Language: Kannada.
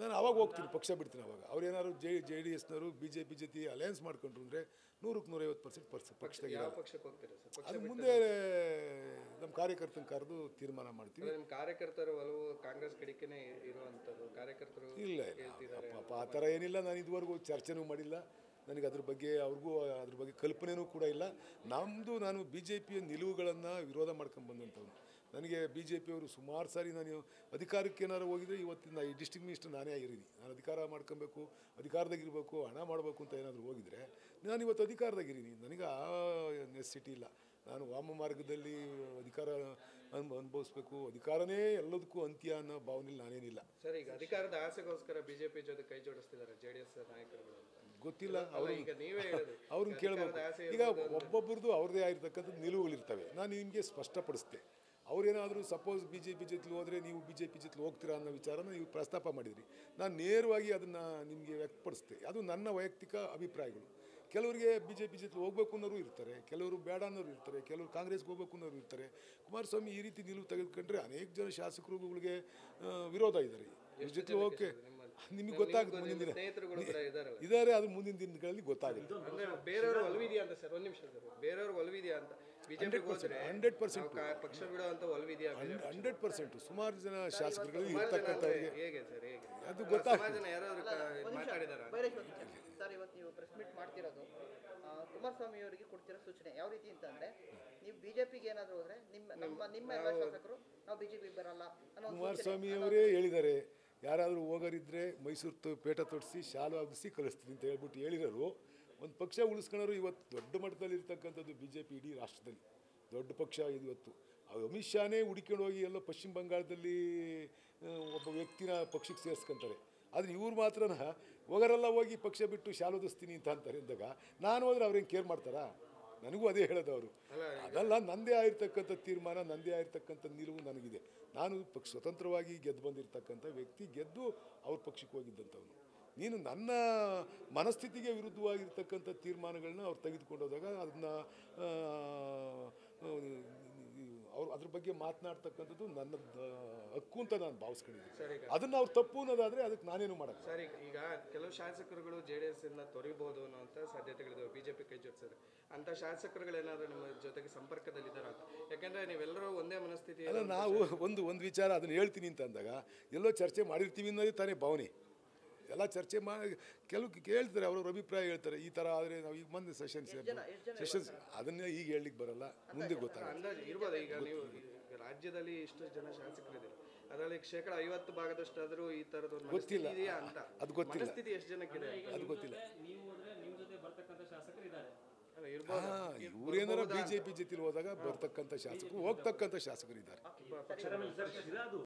ನಾನು ಅವಾಗ ಹೋಗ್ತೀನಿ ಪಕ್ಷ ಬಿಡ್ತೀನಿ ಅವಾಗ. ಅವ್ರೇನಾದ್ರು ಜೆ ಜೆ ಡಿ ಎಸ್ನವರು ಬಿ ಜೆ ಪಿ ಜೊತೆ ಅಲಯನ್ಸ್ ಮಾಡ್ಕೊಂಡ್ರು ಅಂದರೆ ನೂರಕ್ಕೆ ನೂರೈವತ್ತು ಪರ್ಸೆಂಟ್ ಪರ್ಸ್ ಪಕ್ಷದಾಗ ಪಕ್ಷ ಅದು ಮುಂದೆ ನಮ್ಮ ಕಾರ್ಯಕರ್ತನ ಕರೆದು ತೀರ್ಮಾನ ಮಾಡ್ತೀವಿ. ನಿಮ್ಮ ಕಾರ್ಯಕರ್ತರ ಒಲವು ಕಾಂಗ್ರೆಸ್ ಕಡೆಗೆ ಇರುವಂಥದ್ದು. ಕಾರ್ಯಕರ್ತರು ಇಲ್ಲ ಪಾಪ ಆ ಥರ ಏನಿಲ್ಲ. ನಾನು ಇದುವರೆಗೂ ಚರ್ಚೆನೂ ಮಾಡಿಲ್ಲ. ನನಗೆ ಅದ್ರ ಬಗ್ಗೆ ಅವ್ರಿಗೂ ಅದ್ರ ಬಗ್ಗೆ ಕಲ್ಪನೆನೂ ಕೂಡ ಇಲ್ಲ. ನಮ್ಮದು ನಾನು ಬಿ ಜೆ ಪಿಯ ನಿಲುವುಗಳನ್ನು ವಿರೋಧ ಮಾಡ್ಕೊಂಡು ಬಂದಂಥವ್ನು. ನನಗೆ ಬಿ ಜೆ ಪಿಯವರು ಸುಮಾರು ಸಾರಿ ನಾನು ಅಧಿಕಾರಕ್ಕೆ ಏನಾರು ಹೋಗಿದ್ರೆ ಇವತ್ತಿನ ಈ ಡಿಸ್ಟಿಕ್ ಮಿನಿಸ್ಟರ್ ನಾನೇ ಆಗಿದ್ದೀನಿ. ನಾನು ಅಧಿಕಾರ ಮಾಡ್ಕೊಬೇಕು ಅಧಿಕಾರದಾಗಿರ್ಬೇಕು ಹಣ ಮಾಡಬೇಕು ಅಂತ ಏನಾದರೂ ಹೋಗಿದ್ರೆ ನಾನು ಇವತ್ತು ಅಧಿಕಾರದಾಗಿದ್ದೀನಿ. ನನಗೆ ಆ ನೆಸಿಟಿ ಇಲ್ಲ. ನಾನು ವಾಮ ಮಾರ್ಗದಲ್ಲಿ ಅಧಿಕಾರ ಅನ್ ಅನುಭವಿಸ್ಬೇಕು. ಅಧಿಕಾರನೇ ಎಲ್ಲದಕ್ಕೂ ಅಂತ್ಯ ಅನ್ನೋ ಭಾವನೆಯಲ್ಲಿ ನಾನೇನಿಲ್ಲ. ಸರ್ ಈಗ ಅಧಿಕಾರದ ಆಸೆಗೋಸ್ಕರ ಬಿಜೆಪಿ ಜೊತೆ ಕೈ ಜೋಡಿಸ್ತಿದ್ದಾರೆ ಜೆಡಿಎಸ್ ನಾಯಕರುಗಳು. ಅಂತ. ಗೊತ್ತಿಲ್ಲ. ಅಲ್ಲ, ಅವರು ಈಗ ನೀವೇ ಹೇಳೋದು. ಅವ್ರನ್ನ ಕೇಳಬೇಕು. ಈಗ ಒಬ್ಬೊಬ್ಬರದು ಅವ್ರದ್ದೇ ಆಗಿರ್ತಕ್ಕಂಥ ನಿಲುವುಗಳಿರ್ತವೆ. ನಾನು ನಿಮಗೆ ಸ್ಪಷ್ಟಪಡಿಸ್ದೆ ಅವ್ರೇನಾದರೂ ಸಪೋಸ್ ಬಿ ಜೆ ಪಿ ಜೊತೆಲಿ ಹೋದರೆ ನೀವು ಬಿ ಜೆ ಪಿ ಜೊತೆಲಿ ಹೋಗ್ತೀರಾ ಅನ್ನೋ ವಿಚಾರನ ನೀವು ಪ್ರಸ್ತಾಪ ಮಾಡಿದ್ರಿ. ನಾನು ನೇರವಾಗಿ ಅದನ್ನು ನಿಮಗೆ ವ್ಯಕ್ತಪಡಿಸ್ತೆ. ಅದು ನನ್ನ ವೈಯಕ್ತಿಕ ಅಭಿಪ್ರಾಯಗಳು. ಕೆಲವರಿಗೆ ಬಿ ಜೆ ಪಿ ಜೊತೆ ಹೋಗ್ಬೇಕು ಅನ್ನೋರು ಇರ್ತಾರೆ ಕೆಲವರು ಬೇಡ ಅನ್ನೋರು ಇರ್ತಾರೆ ಕೆಲವರು ಕಾಂಗ್ರೆಸ್ಗೆ ಹೋಗ್ಬೇಕು ಅನ್ನೋರು ಇರ್ತಾರೆ. ಕುಮಾರಸ್ವಾಮಿ ಈ ರೀತಿ ನಿಲುವು ತೆಗೆದುಕೊಂಡ್ರೆ ಅನೇಕ ಜನ ಶಾಸಕರುಗಳಿಗೆ ವಿರೋಧ ಇದ್ದಾರೆ. ಇವ್ರ ಜೊತೆ ಓಕೆ ನಿಮಗೆ ಗೊತ್ತಾಗುತ್ತೆ ಮುಂದಿನ ದಿನ. ಇದ್ದಾರೆ ಅದು ಮುಂದಿನ ದಿನಗಳಲ್ಲಿ ಗೊತ್ತಾಗುತ್ತೆ. ಬೇರೆಯವ್ರ ಒಲವಿದೆಯಾ ಅಂತ ಸರ್? ಒಂದು ನಿಮಿಷ ಬೇರೆಯವ್ರಿಗೆ ಒಲವಿದೆಯಾ ಅಂತ? ಬಿಜೆಪಿ ಹೋದ್ರೆ ಹಂಡ್ರೆಡ್ ಪರ್ಸೆಂಟ್ ಪಕ್ಷ ಬಿಡುವಂತ ಅಂತ ಒಲವಿದೆಯಾ ಹಂಡ್ರೆಡ್ ಪರ್ಸೆಂಟ್. ಸುಮಾರು ಜನ ಶಾಸಕರುಗಳು ಇರ್ತಕ್ಕಂಥವ್ರಿಗೆ ಹೇಗೆ ಸರ್ ಹೇಗೆ? ಅದು ಜನ ಯಾರಾದ್ರು ಮಾತಾಡಿದಾರ. ಸರ್ ಇವತ್ತು ನೀವು ಪ್ರೆಸ್ ಮೀಟ್ ಮಾಡ್ತಿರೋದು ಆ, ಕುಮಾರಸ್ವಾಮಿ ಅವರಿಗೆ ಕೊಡ್ತಿರೋ ಸೂಚನೆ ಯಾವ ರೀತಿ ಅಂತಂದ್ರೆ ನೀವು ಬಿಜೆಪಿಗೆ ಏನಾದ್ರು ಹೋದ್ರೆ ನಿಮ್ಮ ನಮ್ಮ ನಿಮ್ಮ ಎಲ್ಲ ಶಾಸಕರು ನಾವು ಬಿಜೆಪಿ ಬರಲ್ಲ ಅನ್ನೋ ಒಂದು ಕುಮಾರಸ್ವಾಮಿ ಅವರೇ ಹೇಳಿದ್ದಾರೆ ಯಾರಾದರೂ ಹೋಗರಿದ್ರೆ ಮೈಸೂರು ತ- ಪೇಟ ತೊಡಿಸಿ ಶಾಲು ಆಗಿಸಿ ಕಳಿಸ್ತೀನಿ ಅಂತ ಹೇಳ್ಬಿಟ್ಟು ಹೇಳಿರೋರು. ಒಂದು ಪಕ್ಷ ಉಳಿಸ್ಕೊಳ್ಳೋರು ಇವತ್ತು ದೊಡ್ಡ ಮಟ್ಟದಲ್ಲಿ ಇರ್ತಕ್ಕಂಥದ್ದು ಬಿ ಜೆ ಪಿ ಇಡೀ ರಾಷ್ಟ್ರದಲ್ಲಿ. ದೊಡ್ಡ ಪಕ್ಷ ಇದು ಇವತ್ತು. ಅಮಿತ್ ಶಾನೇ ಹುಡ್ಕೊಂಡು ಹೋಗಿ ಎಲ್ಲೋ ಪಶ್ಚಿಮ ಬಂಗಾಳದಲ್ಲಿ ಒಬ್ಬ ವ್ಯಕ್ತಿನ ಪಕ್ಷಕ್ಕೆ ಸೇರಿಸ್ಕೊಂತಾರೆ. ಆದರೆ ಇವ್ರು ಮಾತ್ರ ಹೋಗರೆಲ್ಲ ಹೋಗಿ ಪಕ್ಷ ಬಿಟ್ಟು ಶಾಲೋದಿಸ್ತೀನಿ ಅಂತ ಅಂತಾರೆ ಅಂದಾಗ ನಾನು ಹೋದ್ರೆ ಅವ್ರೇನು ಕೇರ್ ಮಾಡ್ತಾರಾ? ನನಗೂ ಅದೇ ಹೇಳೋದು ಅವರು. ಅದಲ್ಲ ನಂದೇ ಆಗಿರ್ತಕ್ಕಂಥ ತೀರ್ಮಾನ ನಂದೇ ಆಗಿರ್ತಕ್ಕಂಥ ನಿಲುವು ನನಗಿದೆ. ನಾನು ಪಕ್ಷ ಸ್ವತಂತ್ರವಾಗಿ ಗೆದ್ದು ಬಂದಿರತಕ್ಕಂಥ ವ್ಯಕ್ತಿ ಗೆದ್ದು ಅವ್ರ ಪಕ್ಷಕ್ಕೆ ಹೋಗಿದ್ದಂಥವನು. ನೀನು ನನ್ನ ಮನಸ್ಥಿತಿಗೆ ವಿರುದ್ಧವಾಗಿರ್ತಕ್ಕಂಥ ತೀರ್ಮಾನಗಳನ್ನ ಅವ್ರು ತೆಗೆದುಕೊಂಡೋದಾಗ ಅದನ್ನ ಅವ್ರು ಅದ್ರ ಬಗ್ಗೆ ಮಾತನಾಡ್ತಕ್ಕಂಥದ್ದು ನನ್ನ ಹಕ್ಕು ಅಂತ ನಾನು ಭಾವಿಸ್ಕೊಂಡಿದ್ದೀನಿ. ಅದನ್ನ ಅವ್ರು ತಪ್ಪು ಅನ್ನೋದಾದರೆ ಅದಕ್ಕೆ ನಾನೇನು ಮಾಡೋಕ್ಕೆ ಸರ್ ಈಗ- ಕೆಲವು ಶಾಸಕರುಗಳು ಜೆ ಡಿ ಎಸ್ ಇಂದ ತೊರಿಬಹುದು ಅನ್ನೋಂಥ ಜೆ ಬಿಜೆಪಿ ಕೈ ಜೋಡಿಸಿದ್ರೆ ಅಂತ ಶಾಸಕರುಗಳು ಏನಾದ್ರು ನಿಮ್ಮ ಜೊತೆಗೆ ಸಂಪರ್ಕದಲ್ಲಿದ್ದಾರೆ ಅಂತ? ಯಾಕಂದ್ರೆ ನೀವೆಲ್ಲರೂ ಒಂದೇ ಮನಸ್ಥಿತಿ ಅಲ್ಲ ನಾವು ಒಂದು ಒಂದು ವಿಚಾರ ಅದನ್ನ ಹೇಳ್ತೀನಿ ಅಂತ ಅಂದಾಗ ಎಲ್ಲೋ ಚರ್ಚೆ ಮಾಡಿರ್ತೀವಿ ಅನ್ನೋದೇ ತಾನೇ ಭಾವನೆ. ಎಲ್ಲ ಚರ್ಚೆ ಮಾಡಿ ಕೆಲವು ಕೇಳ್ತಾರೆ ಅವ್ರವ್ರ ಅಭಿಪ್ರಾಯ ಹೇಳ್ತಾರೆ ಈ ಥರ ಆದರೆ ನಾವು ಈಗ ಮುಂದೆ ಸೆಷನ್ಸ್ ಸೆಷನ್ಸ್ ಅದನ್ನೇ ಈಗ ಹೇಳಲಿಕ್ಕೆ ಬರಲ್ಲ ಮುಂದೆ ಗೊತ್ತಾಗುತ್ತೆ ಅಂದಾಜು ಇರ್ಬೋದು ಈಗ ನೀವು ರಾಜ್ಯದಲ್ಲಿ ಇಷ್ಟು ಜನ ಶಾಸಕರಿದ್ದಾರೆ ಅದರಲ್ಲಿ ಶೇಕಡ ಐವತ್ತು ಭಾಗದಷ್ಟಾದರೂ ಈ ತರದ ಒಂದು ಗೊತ್ತಿಲ್ಲ. ಅಂತ ಅದು ಗೊತ್ತಿಲ್ಲ. ಎಷ್ಟು ಜನಕ್ಕಿದೆ ಅದು ಗೊತ್ತಿಲ್ಲ ನೀವು ಹೋದ್ರೆ ನಿಮ್ಮ ಜೊತೆ ಬರ್ತಕ್ಕಂಥ ಶಾಸಕರು ಇದ್ದಾರೆ ಇವರೇನಾರ ಬಿ ಜೆ ಪಿ ಜೊತೆ ಹೋದಾಗ ಬರ್ತಕ್ಕಂಥ ಶಾಸಕರು ಹೋಗ್ತಕ್ಕಂಥ ಶಾಸಕರು ಇದ್ದಾರೆ